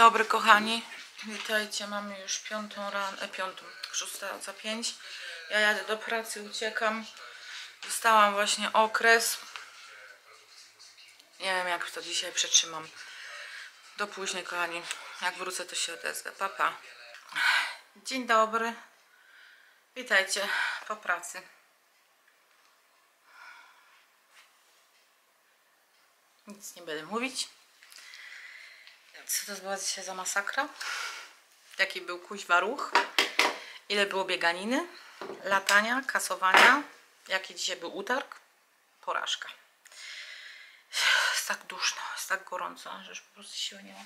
dobry kochani, witajcie, mamy już piątą ran, e, piątą, szósta za pięć. Ja jadę do pracy, uciekam. Dostałam właśnie okres. Nie wiem jak to dzisiaj przetrzymam. Do później kochani, jak wrócę to się odezwę. Papa. Dzień dobry. Witajcie po pracy. Nic nie będę mówić. Co to była dzisiaj za masakra? Jaki był kuźwa ruch? Ile było bieganiny? Latania, kasowania? Jaki dzisiaj był utarg? Porażka. Jest tak duszno, jest tak gorąco, że już po prostu siły nie mam.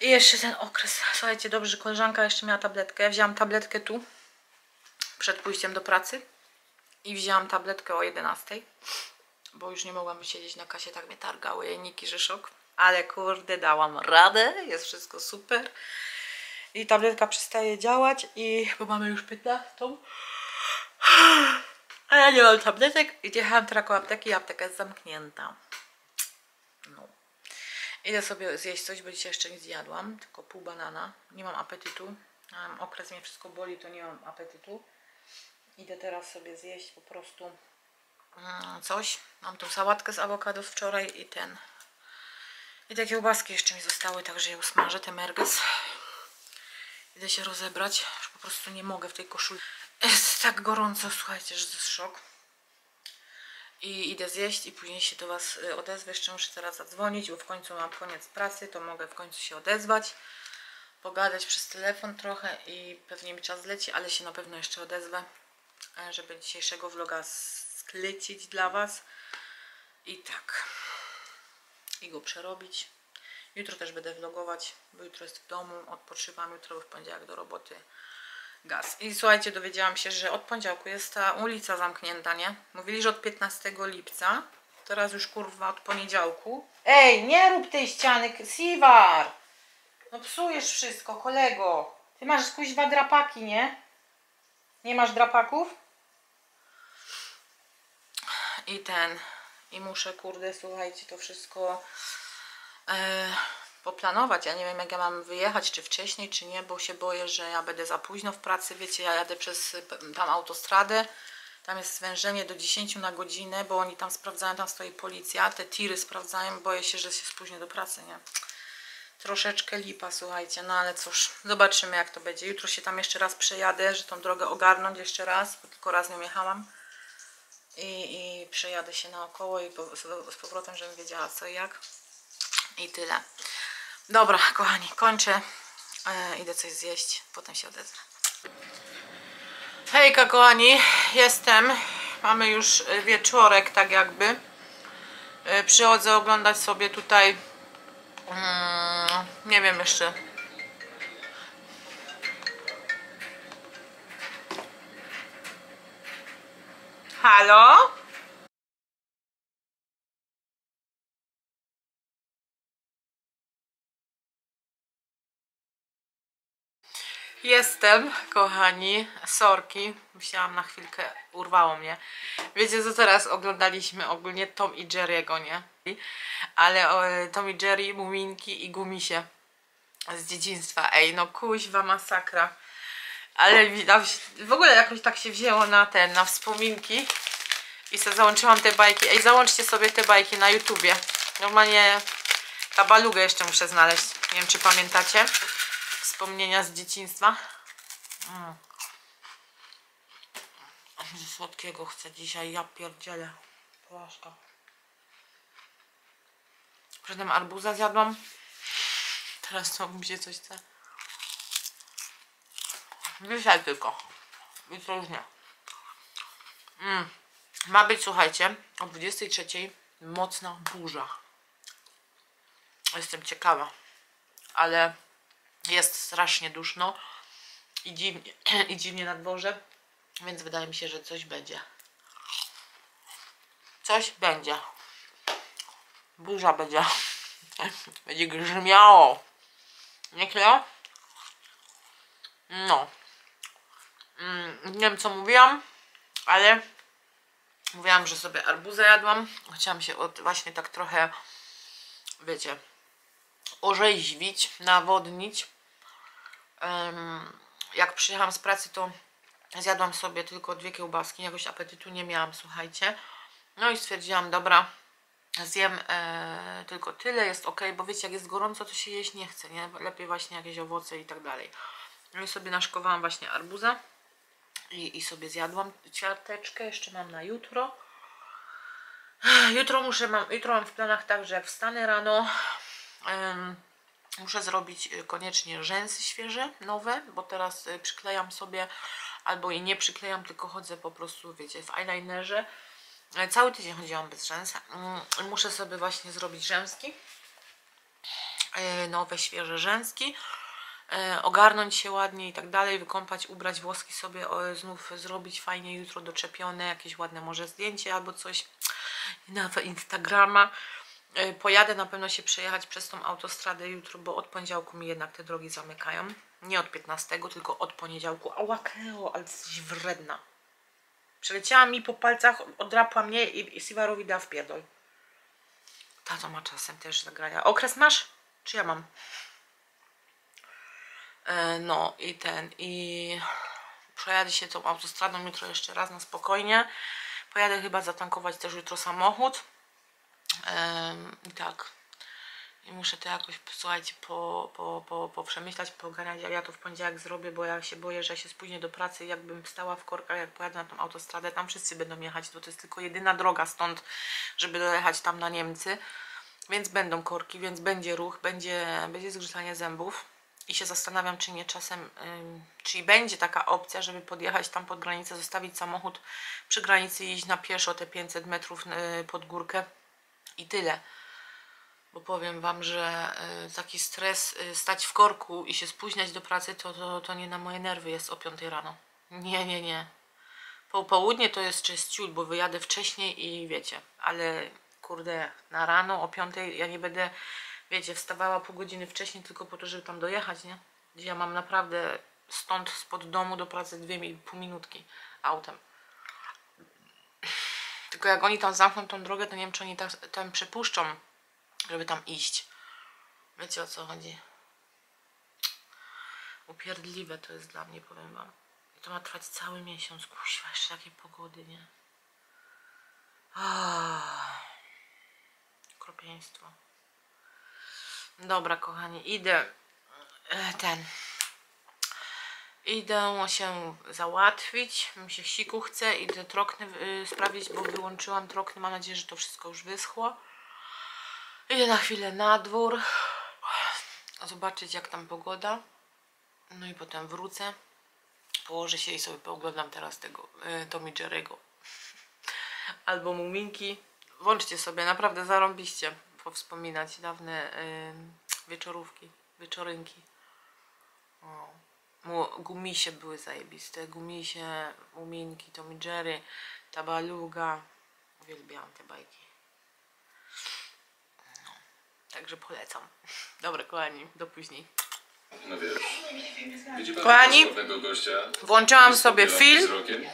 I jeszcze ten okres. Słuchajcie, dobrze, że koleżanka jeszcze miała tabletkę. Ja wzięłam tabletkę tu, przed pójściem do pracy. I wzięłam tabletkę o 11 bo już nie mogłam siedzieć na kasie, tak mnie targały jajniki, że szok. Ale kurde, dałam radę, jest wszystko super. I tabletka przestaje działać i, bo mamy już 15. A ja nie mam tabletek i jechałam koło apteki i apteka jest zamknięta. No. Idę sobie zjeść coś, bo dzisiaj jeszcze nie zjadłam, tylko pół banana. Nie mam apetytu. Mam okres mnie wszystko boli, to nie mam apetytu. Idę teraz sobie zjeść po prostu mm, coś. Mam tą sałatkę z awokado wczoraj i ten. I te kiełbaski jeszcze mi zostały, także je usmażę, te merges. Idę się rozebrać, już po prostu nie mogę w tej koszuli. Jest tak gorąco, słuchajcie, że to jest szok. I idę zjeść i później się do Was y, odezwę. Jeszcze muszę teraz zadzwonić, bo w końcu mam koniec pracy, to mogę w końcu się odezwać. Pogadać przez telefon trochę i pewnie mi czas leci, ale się na pewno jeszcze odezwę, e, żeby dzisiejszego vloga sklecić dla Was. I tak. I go przerobić. Jutro też będę vlogować, bo jutro jest w domu, odpoczywam, jutro w poniedziałek do roboty gaz. I słuchajcie, dowiedziałam się, że od poniedziałku jest ta ulica zamknięta, nie? Mówili, że od 15 lipca. Teraz już kurwa od poniedziałku. Ej, nie rób tej ściany, Siwar! No psujesz wszystko, kolego. Ty masz kuźwa drapaki, nie? Nie masz drapaków? I ten... I muszę, kurde, słuchajcie, to wszystko e, poplanować. Ja nie wiem, jak ja mam wyjechać, czy wcześniej, czy nie, bo się boję, że ja będę za późno w pracy. Wiecie, ja jadę przez tam autostradę. Tam jest zwężenie do 10 na godzinę, bo oni tam sprawdzają, tam stoi policja, te tiry sprawdzają. Boję się, że się spóźnię do pracy, nie? Troszeczkę lipa, słuchajcie, no ale cóż, zobaczymy jak to będzie. Jutro się tam jeszcze raz przejadę, że tą drogę ogarnąć jeszcze raz, bo tylko raz nią jechałam i, i przejadę się naokoło i po, z, powrotem, żebym wiedziała co i jak. I tyle. Dobra, kochani, kończę. E, idę coś zjeść, potem się odezwę. Hejka, kochani, jestem. Mamy już wieczorek, tak jakby. E, przychodzę oglądać sobie tutaj. Mm, nie wiem jeszcze. Halo? Jestem, kochani, sorki, musiałam na chwilkę, urwało mnie. Wiecie co teraz oglądaliśmy ogólnie Tom i Jerry'ego, nie? Ale o, Tom i Jerry, Muminki i Gumisie z dzieciństwa. Ej, no kuźwa masakra. Ale w ogóle jakoś tak się wzięło na ten, na wspominki. I sobie załączyłam te bajki. Ej, załączcie sobie te bajki na YouTubie. Normalnie tabalugę jeszcze muszę znaleźć. Nie wiem, czy pamiętacie wspomnienia z dzieciństwa. Mm. Słodkiego chcę dzisiaj, ja pierdzielę. Poważka. Przedtem arbuza zjadłam. Teraz to mi się coś chce. Dzisiaj tylko. I to już nie. Mm. Ma być, słuchajcie, o 23 mocna burza. Jestem ciekawa. Ale jest strasznie duszno i dziwnie, i dziwnie na dworze, więc wydaje mi się, że coś będzie. Coś będzie. Burza będzie. Będzie grzmiało. Nie Kleo? No. Mm, nie wiem co mówiłam, ale mówiłam, że sobie arbuzę jadłam. Chciałam się od, właśnie tak trochę, wiecie, orzeźwić, nawodnić. Jak przyjechałam z pracy, to zjadłam sobie tylko dwie kiełbaski, jakoś apetytu nie miałam, słuchajcie. No i stwierdziłam, dobra, zjem e, tylko tyle, jest ok, bo wiecie, jak jest gorąco, to się jeść nie chce, nie? Lepiej właśnie jakieś owoce i tak dalej. No i sobie naszkowałam właśnie arbuza i, i sobie zjadłam ciarteczkę, jeszcze mam na jutro. Jutro muszę, mam, jutro mam w planach tak, że jak wstanę rano, muszę zrobić y, koniecznie rzęsy świeże, nowe, bo teraz y, przyklejam sobie, albo i nie przyklejam, tylko chodzę po prostu, wiecie, w eyelinerze. E, Cały tydzień chodziłam bez rzęs. Mm, Muszę sobie właśnie zrobić rzęski. E, Nowe, świeże rzęski. E, Ogarnąć się ładnie i tak dalej, wykąpać, ubrać włoski sobie, znów zrobić fajnie jutro doczepione, jakieś ładne może zdjęcie albo coś na Instagrama. E, Pojadę na pewno się przejechać przez tą autostradę jutro, bo od poniedziałku mi jednak te drogi zamykają. Nie od 15, tylko od poniedziałku. Ała, Kleo, ale jesteś wredna. Przeleciała mi po palcach, odrapła mnie i, i Siwarowi da w pierdol. Tato ma czasem też zagrania. Okres masz? Czy ja mam? E, no i ten, i przejadę się tą autostradą jutro jeszcze raz na spokojnie. Pojadę chyba zatankować też jutro samochód. Em, I tak. I muszę to jakoś, słuchajcie, po, po, po, po przemyśleć, pogarniać, jak ja to w poniedziałek zrobię, bo ja się boję, że się spóźnię do pracy jakbym stała w korkach, jak pojadę na tą autostradę, tam wszyscy będą jechać, bo to jest tylko jedyna droga stąd, żeby dojechać tam na Niemcy. Więc będą korki, więc będzie ruch, będzie, będzie zgrzytanie zębów. I się zastanawiam, czy nie czasem, czy będzie taka opcja, żeby podjechać tam pod granicę, zostawić samochód przy granicy i iść na pieszo te 500 metrów y, pod górkę i tyle. Bo powiem Wam, że y, taki stres, y, stać w korku i się spóźniać do pracy, to, to, to nie na moje nerwy jest o 5 rano. Nie, nie, nie. Po południe to jest czyściul, bo wyjadę wcześniej i wiecie, ale kurde, na rano o 5 ja nie będę, wiecie, wstawała pół godziny wcześniej tylko po to, żeby tam dojechać, nie? Ja mam naprawdę stąd, spod domu do pracy dwie mi- pół minutki autem. Tylko jak oni tam zamkną tą drogę, to nie wiem, czy oni tam, tam przepuszczą, żeby tam iść. Wiecie o co chodzi? Upierdliwe to jest dla mnie, powiem wam. I to ma trwać cały miesiąc, kuźwa, jeszcze takiej pogody, nie? Ah, Okropieństwo. Dobra, kochani, idę e, ten. Idę się załatwić. Mi się siku chce. Idę trokny y, sprawić, bo wyłączyłam trokny. Mam nadzieję, że to wszystko już wyschło. Idę na chwilę na dwór. Zobaczyć jak tam pogoda. No i potem wrócę. Położę się i sobie pooglądam teraz tego y, Tommy Jerry'ego. Albo Muminki. Włączcie sobie, naprawdę zarąbiście powspominać dawne y, wieczorówki, wieczorynki. O. Gumisie były zajebiste. Gumisie, Muminki, Tommy Jerry, Tabaluga. Uwielbiałam te bajki. No. Także polecam. Dobra, kochani, do później. No wiesz, widzi pan Kochani, gościa? Włączyłam sobie film, Wzrokiem?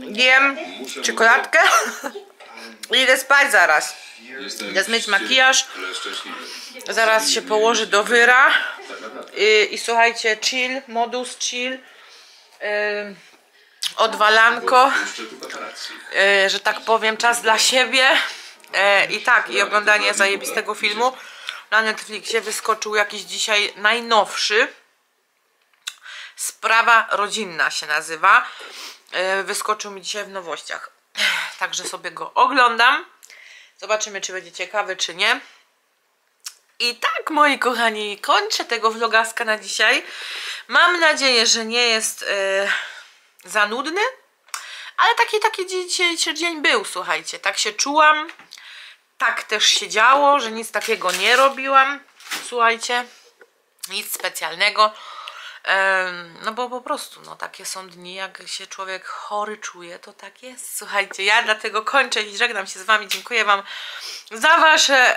Jem czekoladkę idę spać zaraz. Idę zmyć makijaż. Zaraz się położy do wyra. Tak naprawdę. I, i słuchajcie, chill, modus chill. Yy, odwalanko. E, że tak powiem, czas dla siebie i tak, i oglądanie zajebistego filmu. Na Netflixie wyskoczył jakiś dzisiaj najnowszy. Sprawa rodzinna się nazywa. Wyskoczył mi dzisiaj w nowościach. Także sobie go oglądam. Zobaczymy, czy będzie ciekawy, czy nie. I tak, moi kochani, kończę tego vlogaska na dzisiaj. Mam nadzieję, że nie jest e, za nudny. Ale taki, taki dzisiejszy dzień był, słuchajcie. Tak się czułam. Tak też się działo, że nic takiego nie robiłam. Słuchajcie. Nic specjalnego. No bo po prostu, no takie są dni, jak się człowiek chory czuje, to tak jest. Słuchajcie, ja dlatego kończę i żegnam się z Wami. Dziękuję Wam za Wasze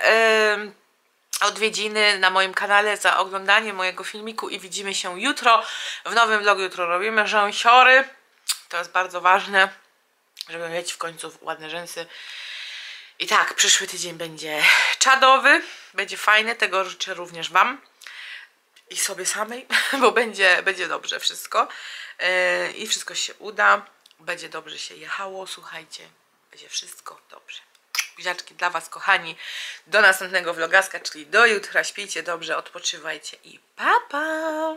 odwiedziny na moim kanale, za oglądanie mojego filmiku i widzimy się jutro. W nowym vlogu jutro robimy rzęsiory. To jest bardzo ważne, żeby mieć w końcu ładne rzęsy I tak, przyszły tydzień będzie czadowy, będzie fajny, tego życzę również Wam i sobie samej, bo będzie, będzie dobrze wszystko Yy, i wszystko się uda, będzie dobrze się jechało, słuchajcie, będzie wszystko dobrze. Buziaczki dla Was, kochani, do następnego vlogaska, czyli do jutra, śpijcie dobrze, odpoczywajcie i pa pa!